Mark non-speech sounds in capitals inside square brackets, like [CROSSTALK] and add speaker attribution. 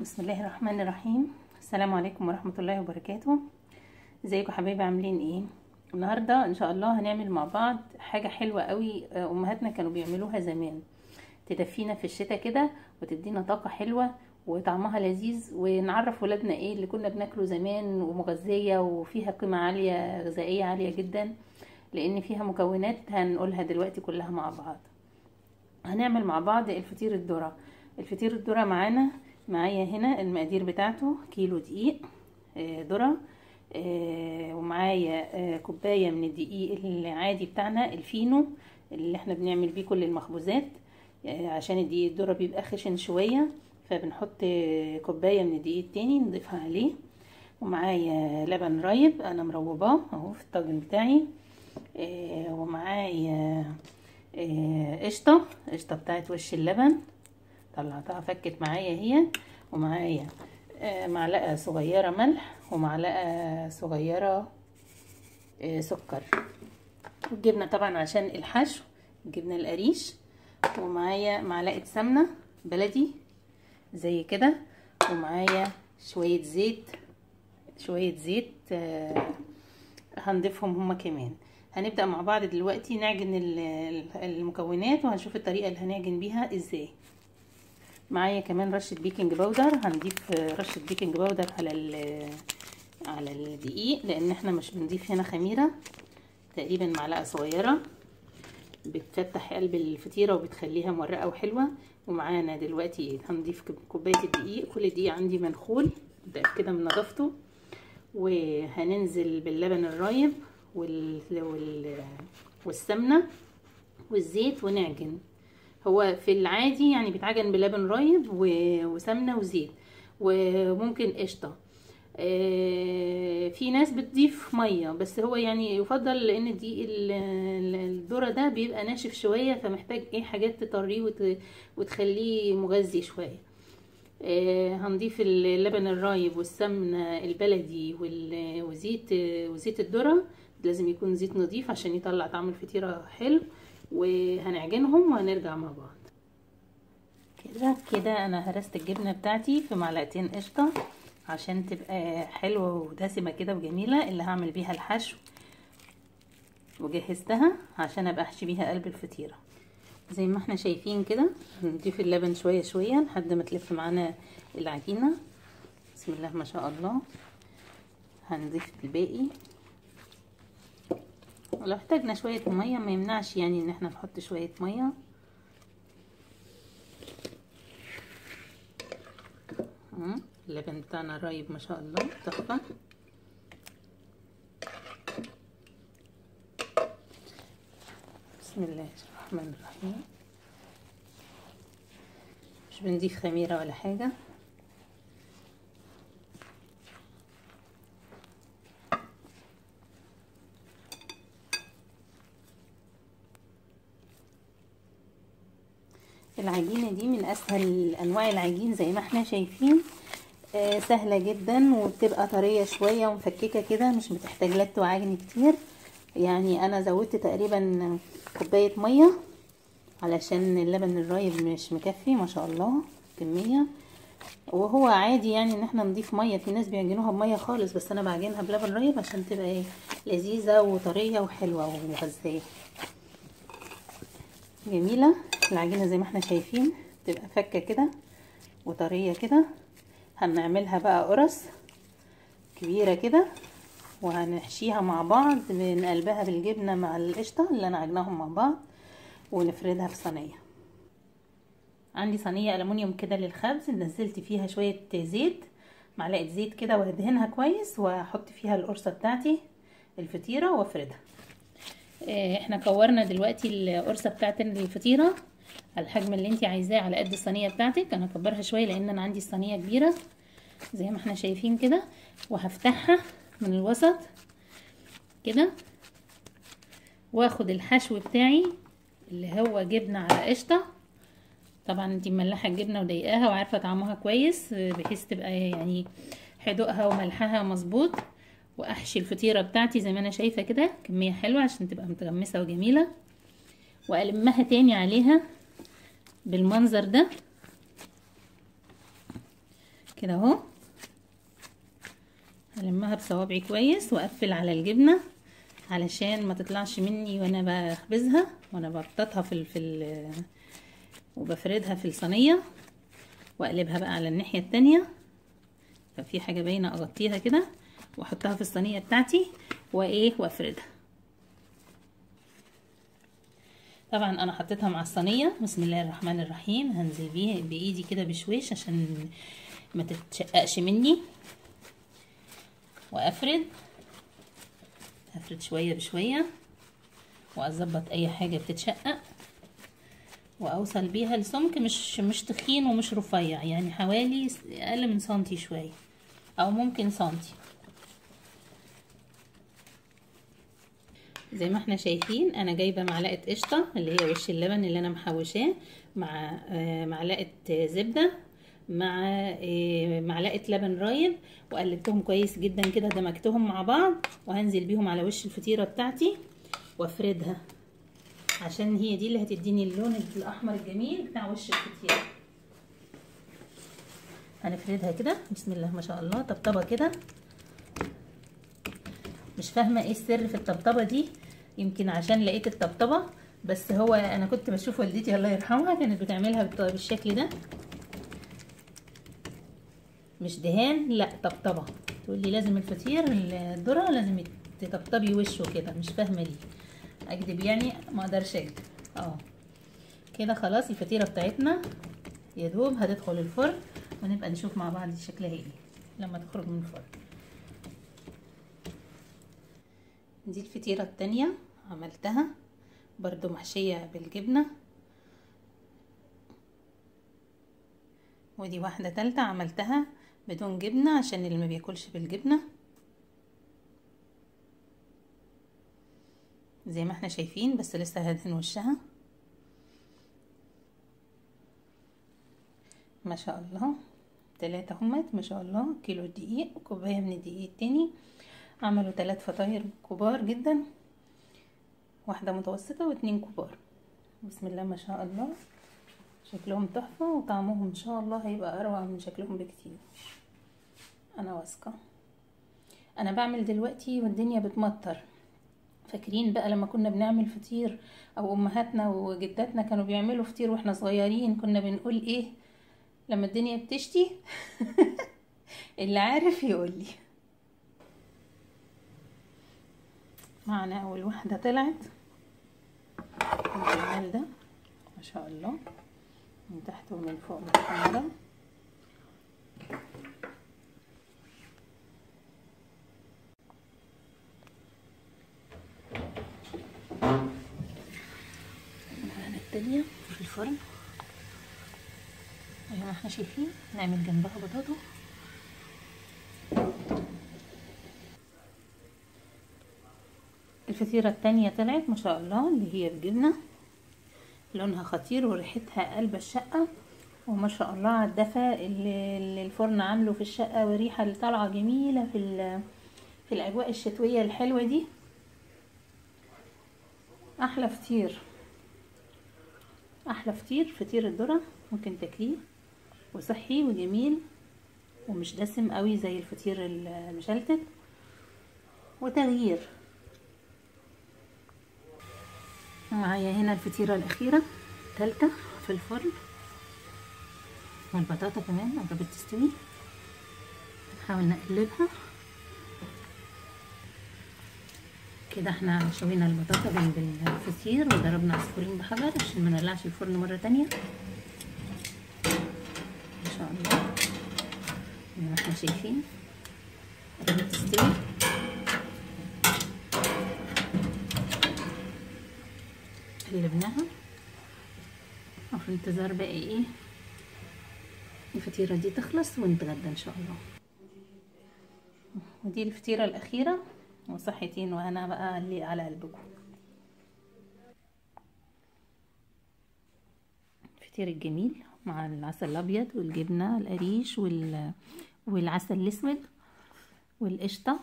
Speaker 1: بسم الله الرحمن الرحيم. السلام عليكم ورحمة الله وبركاته. ازيكم حبايبي؟ عاملين إيه؟ النهاردة إن شاء الله هنعمل مع بعض حاجة حلوة قوي أمهاتنا كانوا بيعملوها زمان. تدفينا في الشتاء كده وتدينا طاقة حلوة وطعمها لذيذ ونعرف ولادنا إيه اللي كنا بناكله زمان ومغذية وفيها قيمة عالية غذائية عالية جدا لأن فيها مكونات هنقولها دلوقتي كلها مع بعض. هنعمل مع بعض الفطير الذرة. الفطير الذرة معانا معايا هنا المقادير بتاعته كيلو دقيق ذرة ومعايا كوباية من الدقيق العادي بتاعنا الفينو اللي إحنا بنعمل بيه كل المخبوزات عشان الدقيق الذرة بيبقى خشن شوية فبنحط كوباية من الدقيق التاني نضيفها عليه. ومعايا لبن رايب أنا مروباه أهو في الطاجن بتاعي ومعايا قشطة قشطة بتاعت وش اللبن. طلعتها فكت معايا هي ومعايا معلقة صغيرة ملح ومعلقة صغيرة سكر. والجبنة طبعا عشان الحشو الجبنة القريش ومعايا معلقة سمنة بلدي زي كده ومعايا شوية زيت شوية زيت هنضيفهم هما كمان. هنبدأ مع بعض دلوقتي نعجن المكونات وهنشوف الطريقة اللي هنعجن بيها إزاي. معايا كمان رشة baking powder هنضيف رشة baking powder على على الدقيق لأن إحنا مش بنضيف هنا خميرة. تقريبا معلقة صغيرة. بتفتح قلب الفطيرة وبتخليها مورقة وحلوة. ومعانا دلوقتي هنضيف كوباية الدقيق. كل دقيق عندي منخول. متأكدة من نظافته. وهننزل باللبن الرايب وال... وال... والسمنة والزيت ونعجن. هو في العادي يعني بيتعجن بلبن رايب و... وسمنة وزيت وممكن قشطة. آه في ناس بتضيف مية بس هو يعني يفضل لأن الدقيق الذرة ده بيبقى ناشف شوية فمحتاج إيه حاجات تطريه وت... وتخليه مغذي شوية. آه هنضيف اللبن الرايب والسمنة البلدي. وزيت وزيت الذرة. لازم يكون زيت نظيف عشان يطلع طعم الفطيرة حلو. وهنعجنهم وهنرجع مع بعض. كده كده أنا هرست الجبنة بتاعتي في معلقتين قشطة عشان تبقى حلوة ودسمة كده وجميلة. اللي هعمل بيها الحشو وجهزتها عشان أبقى أحشي بيها قلب الفطيرة. زي ما إحنا شايفين كده هنضيف اللبن شوية شوية لحد ما تلف معانا العجينة. بسم الله ما شاء الله. هنضيف الباقي. ولو احتاجنا شوية مية ما يمنعش يعني إن إحنا نحط شوية مية. اللبن بتاعنا رايب ما شاء الله تحفة. بسم الله الرحمن الرحيم. مش بنضيف خميرة ولا حاجة. العجينة دي من أسهل أنواع العجين زي ما إحنا شايفين. آه سهلة جدا وبتبقى طرية شوية ومفككة كده مش بتحتاج لت وعجن كتير. يعني أنا زودت تقريبا كوباية مية علشان اللبن الرايب مش مكفي ما شاء الله كمية وهو عادي يعني إن إحنا نضيف مية في ناس بيعجنوها بمية خالص بس أنا بعجنها بلبن رايب عشان تبقى إيه لذيذة وطرية وحلوة ومغذية. جميلة. العجينة زي ما إحنا شايفين تبقى فكة كده وطرية كده. هنعملها بقى قرص كبيرة كده وهنحشيها مع بعض نقلبها بالجبنة مع القشطة اللي انا عجناهم مع بعض ونفردها في صينية. عندي صينية ألمونيوم كده للخبز نزلت فيها شوية زيت معلقة زيت كده وهدهنها كويس واحط فيها القرصة بتاعتي الفطيرة وأفردها. إحنا كورنا دلوقتي القرصة بتاعت الفطيرة على الحجم اللي انت عايزاه على قد الصينية بتاعتك. أنا هكبرها شوية لأن أنا عندي الصينيه كبيرة زي ما إحنا شايفين كده. وهفتحها من الوسط كده. وآخد الحشو بتاعي اللي هو جبنة على قشطة. طبعا انت مملحة الجبنة وضايقاها وعارفة طعمها كويس بحيث تبقى يعني حدوقها وملحها مظبوط. وأحشي الفطيرة بتاعتي زي ما أنا شايفة كده كمية حلوة عشان تبقى متغمسة وجميلة. وألمها تاني عليها بالمنظر ده. كده أهو. هلمها بصوابعي كويس وأقفل على الجبنة علشان ما تطلعش مني وأنا بخبزها وأنا ببططها في في وبفردها في الصينية. وأقلبها بقى على الناحية التانية. ففي حاجة باينة أغطيها كده. واحطها في الصينية بتاعتي. وإيه؟ وأفردها. طبعا أنا حطيتها مع الصينية. بسم الله الرحمن الرحيم. هنزل بيها بايدي كده بشويش عشان ما تتشققش مني. وأفرد. أفرد شوية بشوية. وأظبط أي حاجة بتتشقق. وأوصل بيها لسمك مش مش تخين ومش رفيع يعني حوالي أقل من سنتي شوية. أو ممكن سنتي. زي ما إحنا شايفين أنا جايبة معلقة قشطة اللي هي وش اللبن اللي أنا محوشاه مع معلقة زبدة مع معلقة لبن رايب وقلبتهم كويس جدا كده دمجتهم مع بعض وهنزل بيهم على وش الفطيرة بتاعتي وأفردها عشان هي دي اللي هتديني اللون الأحمر الجميل بتاع وش الفطيرة. هنفردها كده. بسم الله ما شاء الله. طبطبة كده. مش فاهمة إيه السر في الطبطبة دي. يمكن عشان لقيت الطبطبة بس هو أنا كنت بشوف والدتي الله يرحمها كانت بتعملها بالشكل ده. مش دهان لأ طبطبة. تقول لي لازم الفطير الذرة لازم تطبطبي وشه كده مش فاهمة ليه. أكدب يعني ما أقدرش أكدب. آه. كده خلاص الفطيرة بتاعتنا. يا دوب هتدخل الفرن ونبقى نشوف مع بعض شكلها إيه لما تخرج من الفرن. دي الفطيرة التانية. عملتها. برضو محشية بالجبنة. ودي واحدة تالتة عملتها بدون جبنة عشان اللي ما بياكلش بالجبنة. زي ما إحنا شايفين بس لسه هدهن وشها. ما شاء الله. تلاتة همت ما شاء الله. كيلو دقيق وكوباية من الدقيق التاني. عملوا تلات فطاير كبار جدا. واحدة متوسطة واتنين كبار. بسم الله ما شاء الله. شكلهم تحفة وطعمهم إن شاء الله هيبقى أروع من شكلهم بكتير. أنا واثقة. أنا بعمل دلوقتي والدنيا بتمطر. فاكرين بقى لما كنا بنعمل فطير أو أمهاتنا وجداتنا كانوا بيعملوا فطير وإحنا صغيرين كنا بنقول إيه؟ لما الدنيا بتشتي [LAUGHS] اللي عارف يقول لي. معنا أول واحدة طلعت. الجمال ده ما شاء الله. من تحت ومن فوق معانا التانية في الفرن. زي ما إحنا شايفين. نعمل جنبها بطاطا. الفطيرة التانية طلعت ما شاء الله اللي هي الجبنة. لونها خطير وريحتها قلب الشقة. وما شاء الله على الدفى اللي الفرن عامله في الشقة والريحة اللي طالعة جميلة في في الأجواء الشتوية الحلوة دي. أحلى فطير. أحلى فطير فطير الذرة ممكن تاكليه. وصحي وجميل. ومش دسم قوي زي الفطير المشلتت. وتغيير. معايا هنا الفطيرة الأخيرة التالتة في الفرن. والبطاطا كمان قربت تستوي نحاول نقلبها. كده إحنا شوينا البطاطا جنب الفطير وضربنا عصفورين بحجر عشان ما نولعش الفرن مرة تانية. ما شاء الله. زي ما إحنا شايفين. قربت تستوي قلبناها وفي انتظار بقى إيه؟ الفطيرة دي تخلص ونتغدى إن شاء الله. ودي الفطيرة الأخيرة وصحتين وأنا بقى اللي على قلبكم. الفطير الجميل مع العسل الأبيض والجبنة القريش وال... والعسل الأسود والقشطة.